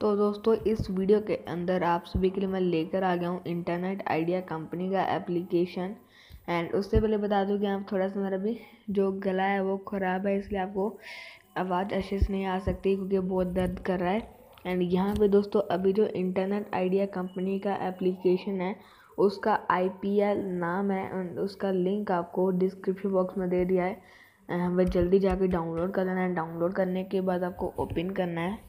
तो दोस्तों, इस वीडियो के अंदर आप सभी के लिए मैं लेकर आ गया हूँ इंटरनेट आइडिया कंपनी का एप्लीकेशन एंड उससे पहले बता दूँ कि आप थोड़ा सा मेरा भी जो गला है वो ख़राब है, इसलिए आपको आवाज़ अच्छे से नहीं आ सकती क्योंकि बहुत दर्द कर रहा है। एंड यहाँ पे दोस्तों, अभी जो इंटरनेट आइडिया कंपनी का एप्लीकेशन है, उसका आई नाम है एंड उसका लिंक आपको डिस्क्रिप्शन बॉक्स में दे दिया है। हमें जल्दी जाके डाउनलोड कर लेना है। डाउनलोड करने के बाद आपको ओपन करना है।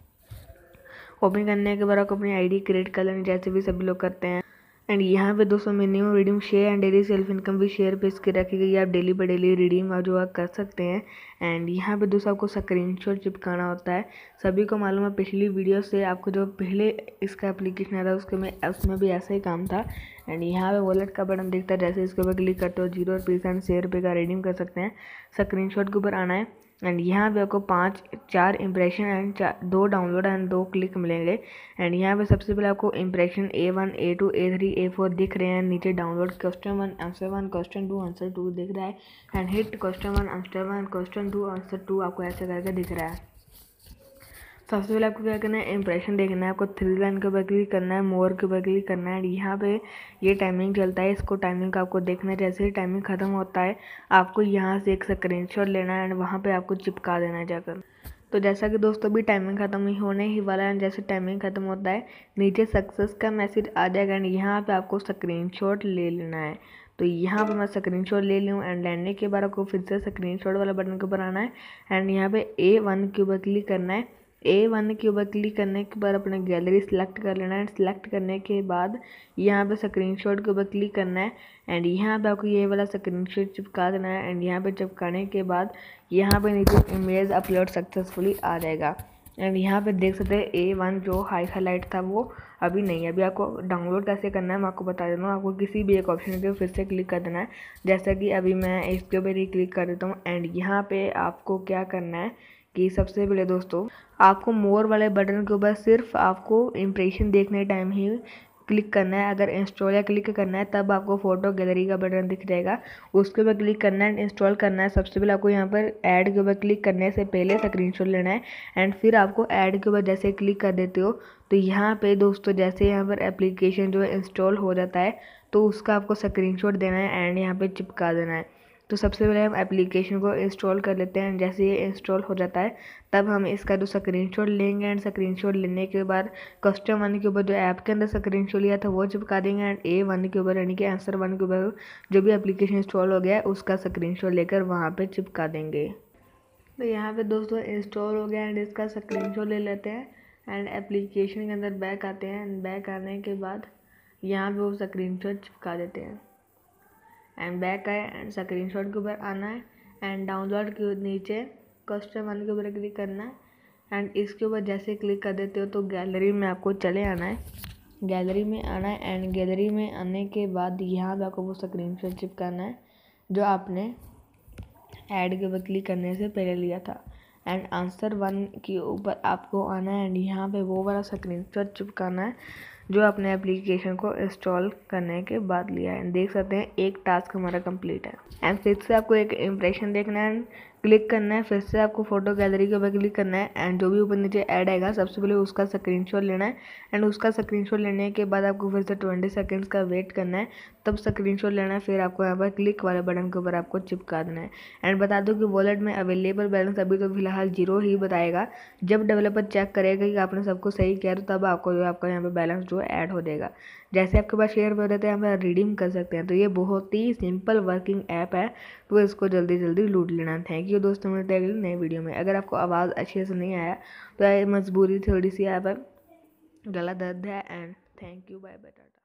ओपन करने के बाद आप अपनी आईडी क्रिएट कर लेनी, जैसे भी सभी लोग करते हैं। एंड यहाँ पे दोस्तों minimum redeem share and daily self income भी शेयर पे इसकी रखी गई है। आप डेली पर डेली रिडीम जो आप कर सकते हैं। एंड यहाँ पे दोस्तों आपको स्क्रीन शॉट चिपकाना होता है। सभी को मालूम है, पिछली वीडियो से आपको जो पहले इसका एप्लीकेशन आया था, उसके में, उसमें भी ऐसा ही काम था। एंड यहाँ पे वॉलेट का बटन दिखता है, जैसे इसके ऊपर क्लिक करते हो ज़ीरो रुपीज़ एंड शेयर रुपये का रिडीम कर सकते हैं। स्क्रीन के ऊपर आना है। एंड यहाँ पे आपको पाँच, चार इंप्रेशन एंड चार दो डाउनलोड एंड दो क्लिक मिलेंगे। एंड यहाँ पे सबसे पहले आपको impression A one A two A three A four दिख रहे हैं। नीचे download question one answer one question two answer two दिख रहा है। And hit question one answer one question two answer two आपको ऐसे करके दिख रहा है। सबसे पहले आपको क्या करना है इंप्रेशन देखना है, आपको थ्री लाइन के ऊपर क्लिक करना है मोर के ऊपर क्लिक करना है। यहाँ पे ये टाइमिंग चलता है, इसको टाइमिंग का आपको देखना है। जैसे ही टाइमिंग ख़त्म होता है, आपको यहाँ से एक स्क्रीनशॉट लेना है एंड वहाँ पे आपको चिपका देना है जाकर। तो जैसा कि दोस्तों भी टाइमिंग ख़त्म ही होने ही वाला है, जैसे टाइमिंग ख़त्म होता है, नीचे सक्सेस का मैसेज आ जाएगा एंड यहाँ पर आपको स्क्रीन ले लेना है। तो यहाँ पर मैं स्क्रीन ले लूँ एंड लेने के बाद आपको फिर से स्क्रीन वाला बटन के ऊपर आना है एंड यहाँ पे ए वन के ऊपर क्लिक करना है। ए वन के ऊपर क्लिक करने के बाद अपने गैलरी सेलेक्ट कर लेना है। सेलेक्ट करने के बाद यहाँ पे स्क्रीनशॉट के ऊपर क्लिक करना है। एंड यहाँ पे आपको ये वाला स्क्रीनशॉट चिपका देना है। एंड यहाँ पे चिपकाने के बाद यहाँ पे नीचे इमेज अपलोड सक्सेसफुली आ जाएगा। एंड यहाँ पे देख सकते हैं ए वन जो हाई हाईलाइट था वो अभी नहीं है। अभी आपको डाउनलोड कैसे करना है मैं आपको बता देता हूँ। आपको किसी भी एक ऑप्शन के फिर से क्लिक कर देना है। जैसा कि अभी मैं इसके ऊपर ही क्लिक कर देता हूँ। एंड यहाँ पे आपको क्या करना है? कि सबसे पहले दोस्तों, आपको मोर वाले बटन के ऊपर सिर्फ़ आपको इम्प्रेशन देखने टाइम ही क्लिक करना है। अगर इंस्टॉल या क्लिक करना है, तब आपको फ़ोटो गैलरी का बटन दिख जाएगा। उसके ऊपर क्लिक करना है इंस्टॉल करना है। सबसे पहले आपको यहाँ पर ऐड के ऊपर क्लिक करने से पहले स्क्रीनशॉट लेना है एंड फिर आपको ऐड के ऊपर जैसे क्लिक कर देते हो तो यहाँ पे दोस्तों जैसे यहाँ पर एप्लीकेशन जो है इंस्टॉल हो जाता है तो उसका आपको स्क्रीनशॉट देना है एंड यहाँ पर चिपका देना है। तो सबसे पहले हम एप्लीकेशन को इंस्टॉल कर लेते हैं। जैसे ये इंस्टॉल हो जाता है, तब हम इसका जो स्क्रीनशॉट लेंगे एंड स्क्रीनशॉट लेने के बाद कस्टम वन के ऊपर जो ऐप के अंदर स्क्रीनशॉट लिया था, वो चिपका देंगे एंड ए वन के ऊपर, यानी कि आंसर वन के ऊपर जो भी एप्लीकेशन इंस्टॉल हो गया है, उसका स्क्रीनशॉट लेकर वहाँ पर चिपका देंगे। तो यहाँ पर दोस्तों इंस्टॉल हो गया एंड इसका स्क्रीन ले लेते हैं एंड एप्लीकेशन के अंदर बैक आते हैं। एंड बैक आने के बाद यहाँ पर वो स्क्रीन चिपका देते हैं। एंड बैक आए एंड स्क्रीन शॉट के ऊपर आना है एंड डाउनलोड के नीचे कस्टम वन के ऊपर क्लिक करना है एंड इसके ऊपर जैसे क्लिक कर देते हो तो गैलरी में आपको चले आना है। गैलरी में आना है एंड गैलरी में आने के बाद यहाँ पे आपको वो स्क्रीन शॉट चिपकाना है, जो आपने ऐड के ऊपर क्लिक करने से पहले लिया था। एंड आंसर वन के ऊपर आपको आना है एंड यहाँ पे वो वाला स्क्रीन शॉट चिपकाना है जो अपने एप्लीकेशन को इंस्टॉल करने के बाद लिया है। देख सकते हैं, एक टास्क हमारा कंप्लीट है। एंड फिर से आपको एक इम्प्रेशन देखना है। क्लिक करना है, फिर से आपको फ़ोटो गैलरी के ऊपर क्लिक करना है। एंड जो भी ऊपर नीचे ऐड आएगा, सबसे पहले उसका स्क्रीनशॉट लेना है। एंड उसका स्क्रीनशॉट लेने के बाद आपको फिर से ट्वेंटी सेकेंड्स का वेट करना है। तब स्क्रीनशॉट लेना है, फिर आपको यहाँ पर क्लिक वाले बटन के ऊपर आपको चिपका देना है। एंड बता दो कि वॉलेट में अवेलेबल बैलेंस अभी तो फ़िलहाल ज़ीरो ही बताएगा। जब डेवलपर चेक करेगा कि आपने सबको सही किया तो तब आपको जो आपका यहाँ पर बैलेंस जो है ऐड हो जाएगा। जैसे आपके पास शेयर हो जाते हैं हम रिडीम कर सकते हैं। तो ये बहुत ही सिंपल वर्किंग ऐप है। तो इसको जल्दी जल्दी लूट लेना। थैंक यू दोस्तों, मिलते हैं अगली नए वीडियो में। अगर आपको आवाज़ अच्छे से नहीं आया तो मजबूरी थोड़ी सी ऐप है। गला दर्द है and thank you bye bye tata.